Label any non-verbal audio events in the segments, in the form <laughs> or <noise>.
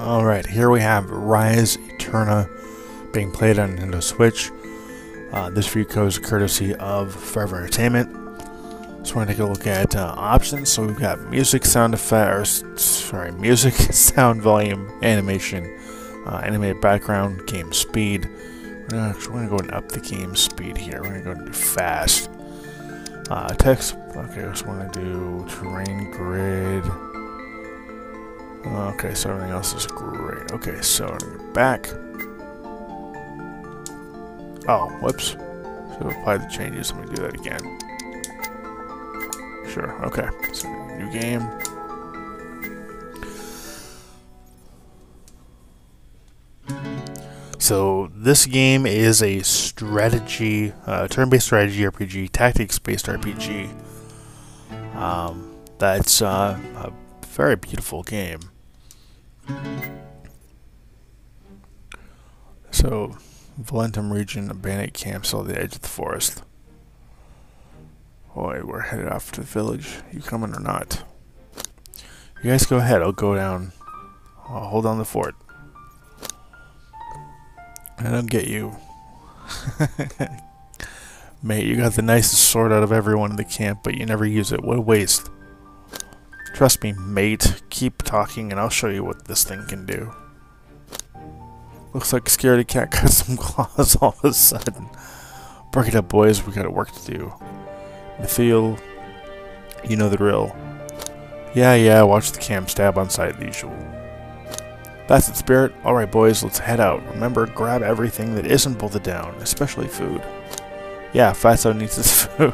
Alright, here we have Rise Eterna being played on Nintendo Switch. Uh, this review goes courtesy of Forever Entertainment. So we're going to take a look at uh, options. So we've got music, sound effect, or sorry, <laughs> music, sound volume, animation, uh, animated background, game speed. We're going to go and up the game speed here. We're going to go do fast. Uh, text, okay, so we're going to do terrain grid. Okay, so everything else is great. Okay, so I'm gonna go back. Oh, whoops. So apply the changes. Let me do that again. Sure, okay. So new game. So this game is a strategy, uh, turn-based strategy RPG, tactics-based RPG. Um, that's uh, very beautiful game. So, Valentum region, abandoned camps on the edge of the forest. Boy, we're headed off to the village. You coming or not? You guys go ahead. I'll go down. I'll hold on the fort. And I'll get you. <laughs> Mate, you got the nicest sword out of everyone in the camp, but you never use it. What a waste. Trust me, mate. Keep talking and I'll show you what this thing can do. Looks like Scaredy Cat <laughs> got some claws all of a sudden. Break it up, boys. We got work to do. Mithiel, you know the drill. Yeah, yeah, watch the cam stab on sight, the usual. That's it, Spirit. Alright, boys, let's head out. Remember, grab everything that isn't bolted down, especially food. Yeah, Fatso needs his <laughs> food.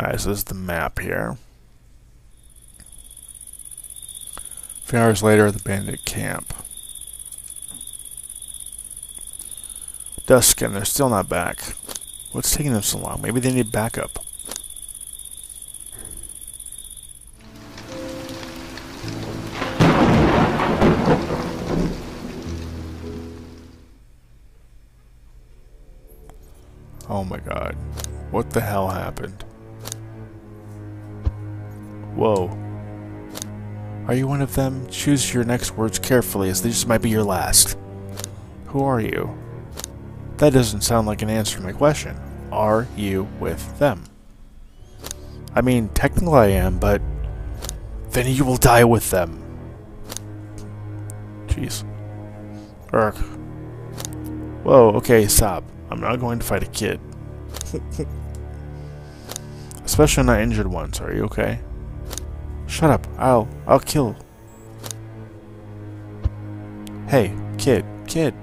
Alright, so this is the map here. A few hours later at the bandit camp. Dusk and they're still not back. What's taking them so long? Maybe they need backup. Oh my god. What the hell happened? Whoa. Are you one of them? Choose your next words carefully, as these might be your last. Who are you? That doesn't sound like an answer to my question. Are you with them? I mean, technically I am, but... Then you will die with them. Jeez. Urk. Whoa, okay, stop. I'm not going to fight a kid. <laughs> Especially not injured ones, are you okay? Shut up. I'll I'll kill. Hey, kid, kid.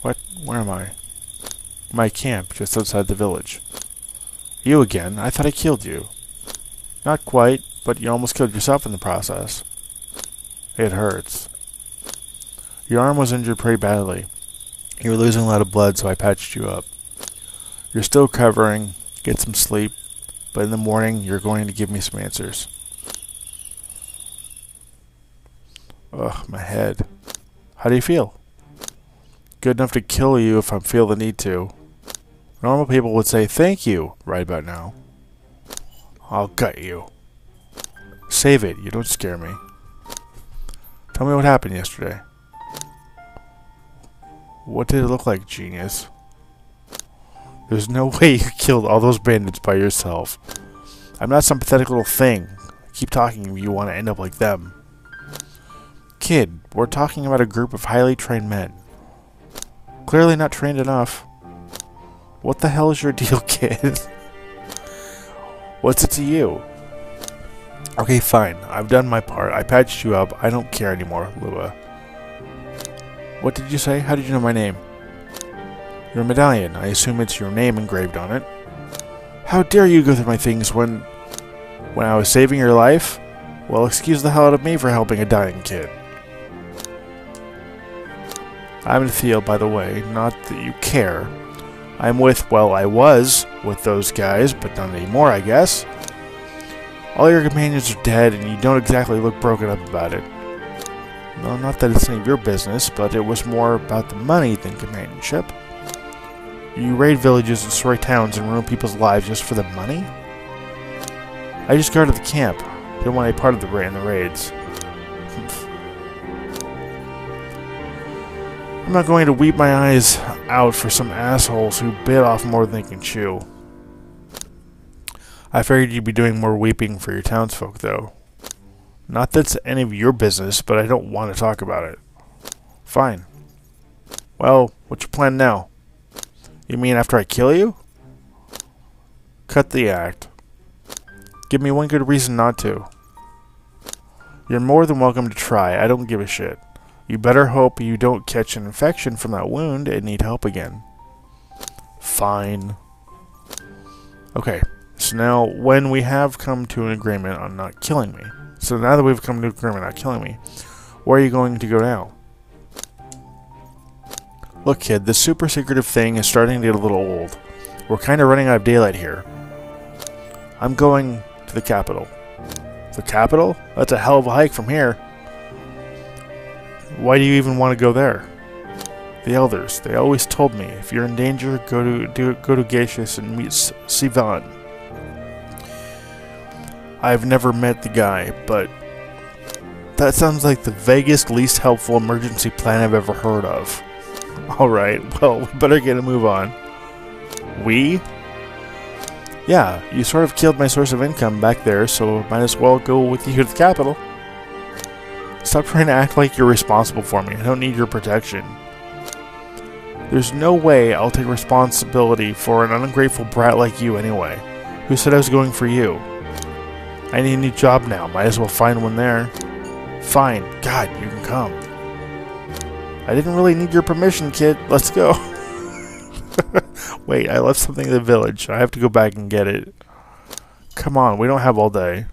What? Where am I? My camp, just outside the village. You again? I thought I killed you. Not quite, but you almost killed yourself in the process. It hurts. Your arm was injured pretty badly. You were losing a lot of blood, so I patched you up. You're still recovering. Get some sleep. But in the morning, you're going to give me some answers. Ugh, my head. How do you feel? Good enough to kill you if I feel the need to. Normal people would say thank you right about now. I'll gut you. Save it. You don't scare me. Tell me what happened yesterday. What did it look like, genius? There's no <laughs> way you killed all those bandits by yourself. I'm not some pathetic little thing. Keep talking if you want to end up like them. Kid, we're talking about a group of highly trained men. Clearly not trained enough. What the hell is your <laughs> deal, kid? What's it to you? Okay, fine. I've done my part. I patched you up. I don't care anymore, Lua. What did you say? How did you know my name? Your medallion. I assume it's your name engraved on it. How dare you go through my things when... when I was saving your life? Well, excuse the hell out of me for helping a dying kid. I'm Theo, by the way. Not that you care. I'm with, well, I was with those guys, but not anymore, I guess. All your companions are dead, and you don't exactly look broken up about it. Well, not that it's any of your business, but it was more about the money than companionship. You raid villages and destroy towns and ruin people's lives just for the money? I just guarded the camp. Didn't want any part of the raid in the raids. I'm not going to weep my eyes out for some assholes who bit off more than they can chew. I figured you'd be doing more weeping for your townsfolk, though. Not that it's any of your business, but I don't want to talk about it. Fine. Well, what's your plan now? You mean after I kill you? Cut the act. Give me one good reason not to. You're more than welcome to try. I don't give a shit. You better hope you don't catch an infection from that wound and need help again. Fine. Okay, so now when we have come to an agreement on not killing me, so now that we've come to agreement on killing me, where are you going to go now? Look kid, this super secretive thing is starting to get a little old. We're kind of running out of daylight here. I'm going to the capital. The capital? That's a hell of a hike from here. Why do you even want to go there? The elders, they always told me, if you're in danger, go to do, go to Gaseous and meet Sivan. I've never met the guy, but that sounds like the vaguest, least helpful emergency plan I've ever heard of. <laughs> Alright, well, we better get a move on. We? Yeah, you sort of killed my source of income back there, so might as well go with you to the capital. Stop trying to act like you're responsible for me. I don't need your protection. There's no way I'll take responsibility for an ungrateful brat like you anyway. Who said I was going for you? I need a new job now. Might as well find one there. Fine. God, you can come. I didn't really need your permission, kid. Let's go. <laughs> Wait, I left something in the village. I have to go back and get it. Come on, we don't have all day.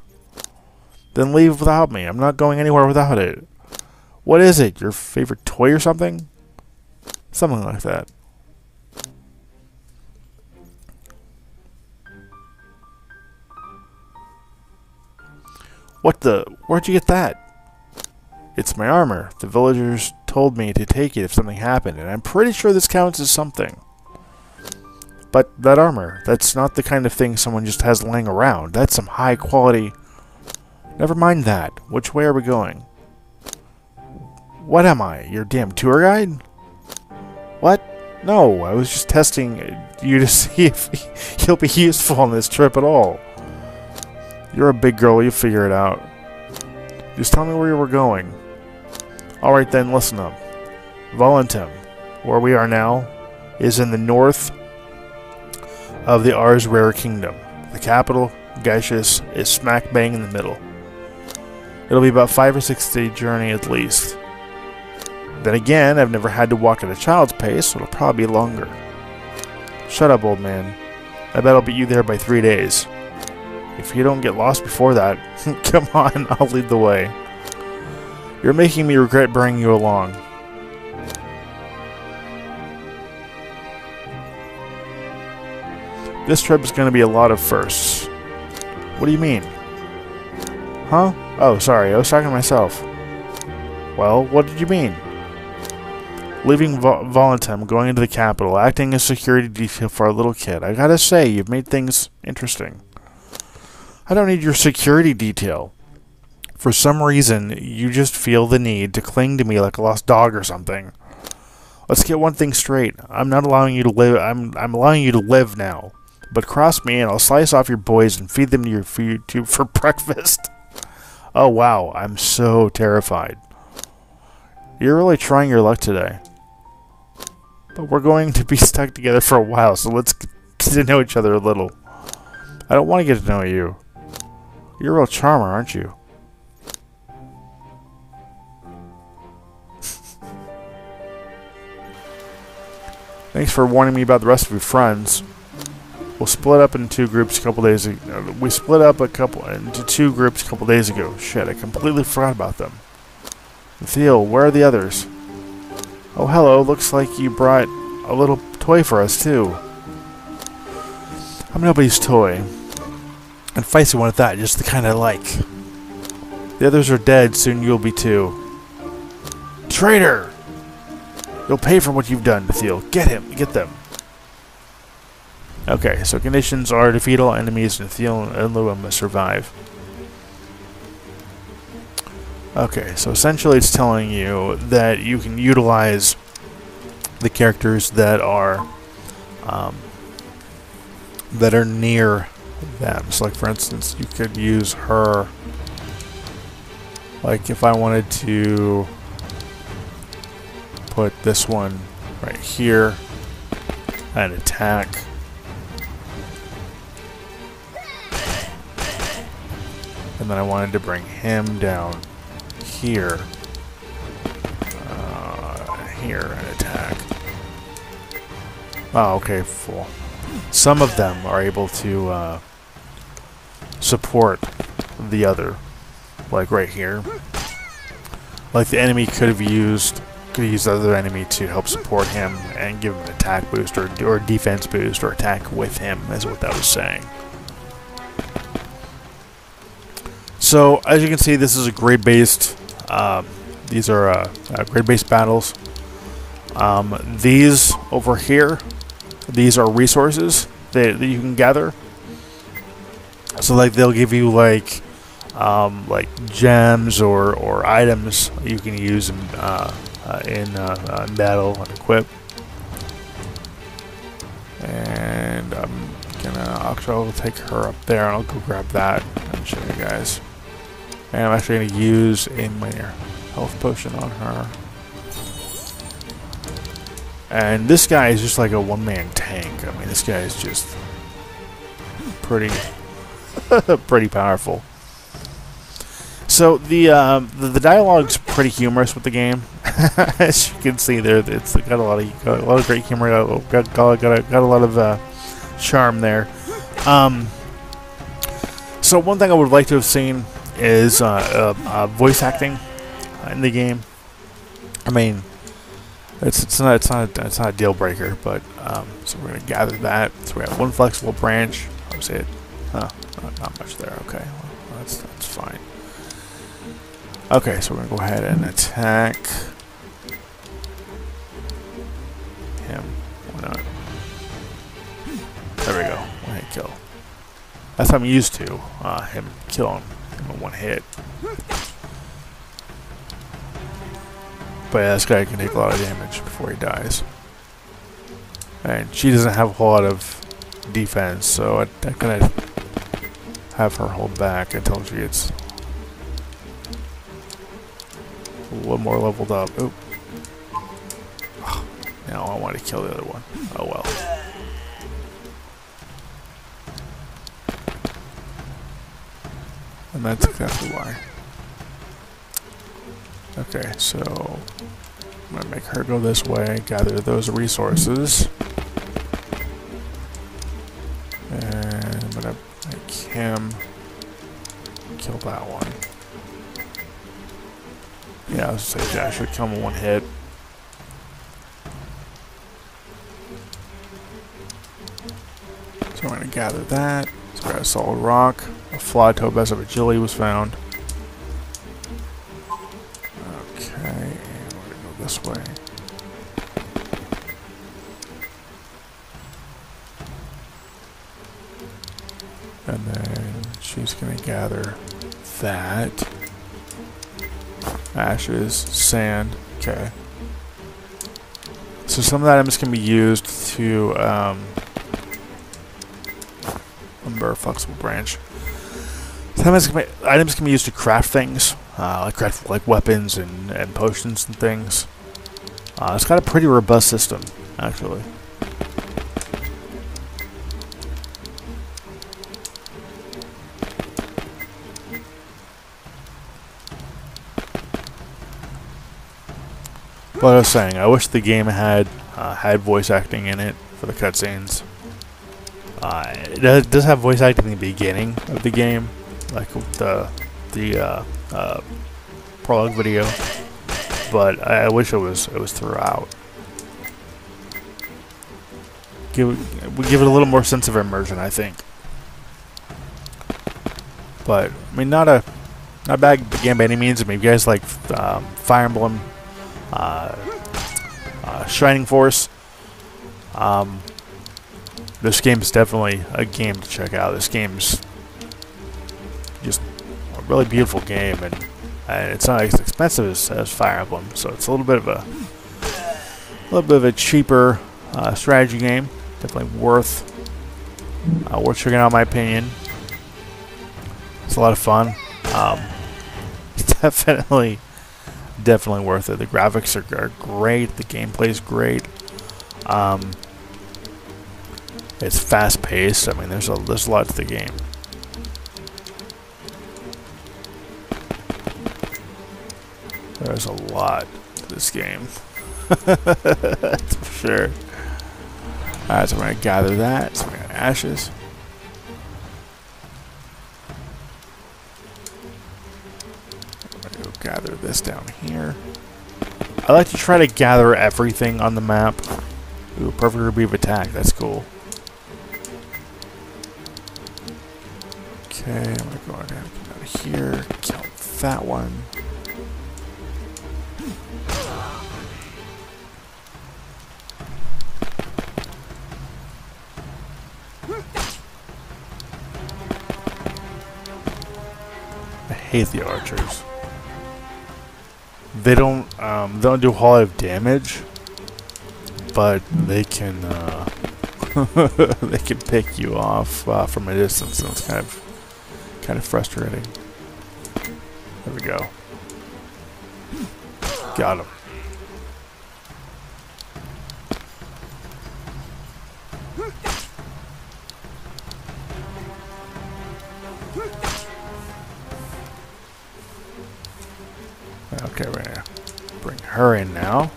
Then leave without me. I'm not going anywhere without it. What is it? Your favorite toy or something? Something like that. What the? Where'd you get that? It's my armor. The villagers told me to take it if something happened, and I'm pretty sure this counts as something. But that armor, that's not the kind of thing someone just has laying around. That's some high quality Never mind that. Which way are we going? What am I? Your damn tour guide? What? No, I was just testing you to <laughs> see if you'll be useful on this trip at all. You're a big girl, you'll figure it out. Just tell me where you were going. Alright then, listen up. Volantim, where we are now, is in the north of the Ars Rare Kingdom. The capital, Gaishus, is smack bang in the middle. It'll be about five or six day journey at least. Then again, I've never had to walk at a child's pace, so it'll probably be longer. Shut up, old man. I bet I'll beat you there by three days. If you don't get lost before that, <laughs> come on, <laughs> I'll lead the way. You're making me regret bringing you along. This trip is going to be a lot of firsts. What do you mean? Huh? Oh, sorry, I was talking to myself. Well, what did you mean? Leaving Vo going into the capital, acting as security detail for a little kid. I gotta say, you've made things interesting. I don't need your security detail. For some reason, you just feel the need to cling to me like a lost dog or something. Let's get one thing straight. I'm not allowing you to live. I'm I'm allowing you to live now. But cross me and I'll slice off your boys and feed them to your food <laughs> for breakfast. Oh wow, I'm so terrified. You're really trying your luck today. But we're going to be <laughs> stuck together for a while, so let's get to know each other a little. I don't want to get to know you. You're a real charmer, aren't you? Thanks for warning me about the rest of your friends. We'll split up into two groups a couple days ago. Uh, we split up a couple into two groups a couple days ago. Shit, I completely forgot about them. Theo, where are the others? Oh, hello. Looks like you brought a little toy for us, too. I'm nobody's toy. And Feisty wanted that, just the kind I like. The others are dead, soon you'll be too. traitor! You'll pay for what you've done, Nathil. Get him. Get them. Okay, so conditions are defeat all enemies, Nathil and Lua must survive. Okay, so essentially it's telling you that you can utilize the characters that are um, that are near them. So like for instance, you could use her. Like if I wanted to put this one right here and attack. And then I wanted to bring him down here. Uh, here and attack. Oh okay full some of them are able to uh, support the other like right here like the enemy could have used could use the other enemy to help support him and give him an attack boost or, or defense boost or attack with him, is what that was saying. So, as you can see, this is a grid-based, uh, these are uh, uh, grid-based battles. Um, these over here, these are resources that, that you can gather. So, like, they'll give you, like, um, like gems or, or items you can use in, uh, uh, in, uh, in battle and equip. And I'm gonna, actually take her up there and I'll go grab that and show you guys. And I'm actually gonna use a minor health potion on her. And this guy is just like a one-man tank. I mean, this guy is just pretty, <laughs> pretty powerful. So the, um, the the dialogue's pretty humorous with the game, <laughs> as you can see there. It's got a lot of got a lot of great humor. Got got got, got, a, got a lot of uh, charm there. Um, so one thing I would like to have seen is uh, uh, uh voice acting in the game. I mean, it's it's not it's not it's not a deal breaker, but um, so we're gonna gather that. So we have one flexible branch. Say it. Huh, not, not much there. Okay, well, that's that's fine. Okay, so we're to go ahead and attack him. Why not? There we go. One hit kill. That's what I'm used to. Uh, him killing him in one hit. But yeah, this guy can take a lot of damage before he dies. And she doesn't have a whole lot of defense, so I, I'm going to have her hold back until she gets little more leveled up. Oop. Oh, now I want to kill the other one. Oh well. And that's exactly why. Okay, so I'm to make her go this way, gather those resources. And I'm to make him kill that one. Yeah, I was say Jack should come in one hit. So I'm to gather that. We got a solid rock. A fly topaz of agility was found. Gather that. Ashes, sand. Okay. So some of the items can be used to um, lumber flexible branch. Some items can, be, items can be used to craft things, uh, like craft like weapons and, and potions and things. Uh, it's got a pretty robust system, actually. I was saying, I wish the game had uh, had voice acting in it for the cutscenes. Uh, it does, have voice acting in the beginning of the game, like the the uh, uh, prologue video, but I, I, wish it was it was throughout. Give we give it a little more sense of immersion, I think. But I mean, not a not bad game by any means. I mean, you guys like um, Fire Emblem Shining Force. Um, this game is definitely a game to check out. This game's just a really beautiful game, and uh, it's not as expensive as, as, Fire Emblem, so it's a little bit of a, a little bit of a cheaper uh, strategy game. Definitely worth uh, worth checking out, my opinion. It's a lot of fun. Um, <laughs> definitely, definitely worth it. The graphics are, are great. The gameplay is great. Um, it's fast paced. I mean, there's a there's a lot to the game. There's a lot to this game. <laughs> That's for sure. Alright, so we're going to gather that. So we got ashes. I'm gather this down here. I like to try to gather everything on the map. Ooh, perfect ruby of attack. That's cool. Okay, I'm to go ahead and get out of here. Count that one. I hate the archers. They don't um, they don't do a whole lot of damage, but they can uh, <laughs> they can pick you off uh, from a distance, and it's kind of kind of frustrating. There we go. Got him. Okay, we're gonna bring her in now.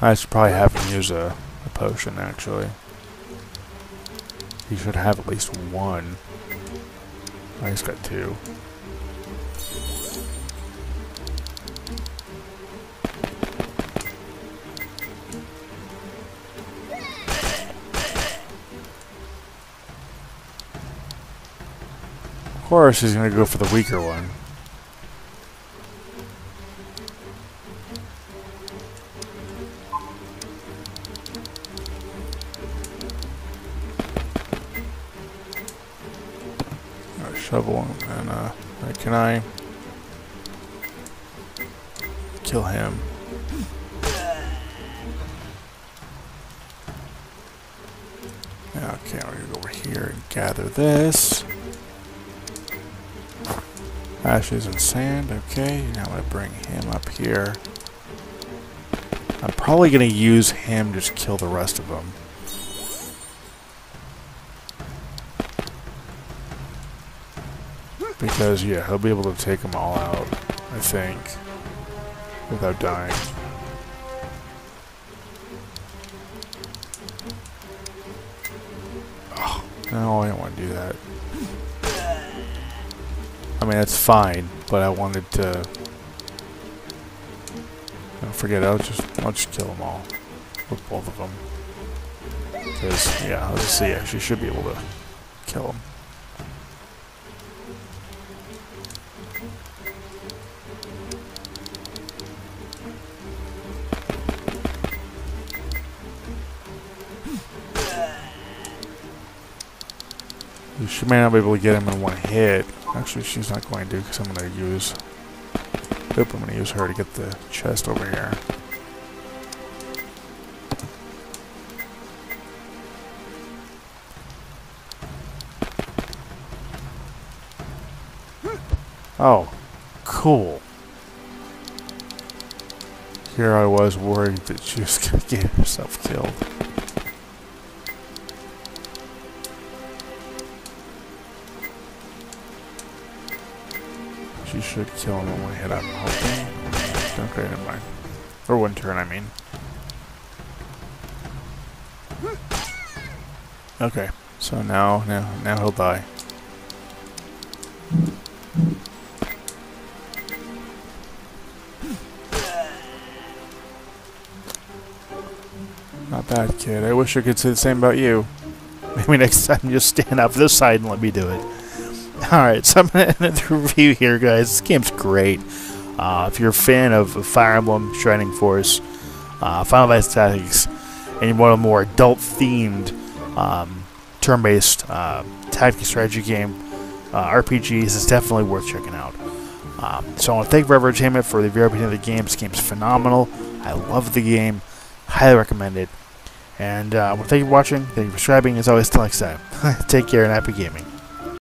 I should probably have him use a, a potion, actually. He should have at least one. I he's got two. Course he's going to go for the weaker one. A shovel and uh, can I kill him? Okay, I'm gonna go over here and gather this. Ashes and sand, okay. Now to bring him up here. I'm probably going to use him to kill the rest of them. Because, yeah, he'll be able to take them all out, I think, without dying. Oh, no, I don't want to do that. I mean, that's fine, but I wanted to... Don't forget, I'll just, I'll just kill them all. With both of them. Because, yeah, let's see, she should be able to kill them. She may not be able to get him in one hit. Actually, she's not going to because I'm going to use... Oop, I'm going to use her to get the chest over here. Oh, cool. Here I was worried that she was going <laughs> to get herself killed. Should kill him in one hit, I'm hoping. Okay, never mind. Or one turn, I mean. Okay, so now, now, now he'll die. Not Bad kid. I wish I could say the same about you. <laughs> Maybe next time just stand off this side and let me do it. <laughs> Alright, so I'm going to end the review here, guys. This game's great. Uh, if you're a fan of Fire Emblem, Shining Force, uh, Final Fantasy Tactics, and you want a more adult-themed, um, turn-based uh, strategy game, uh, RPGs, is definitely worth checking out. Um, so I want to thank Forever Entertainment for the VR of the game. This game's phenomenal. I love the game. Highly recommend it. And uh, I want thank you for watching. Thank you for subscribing. As always, till next time. <laughs> Take care and happy gaming.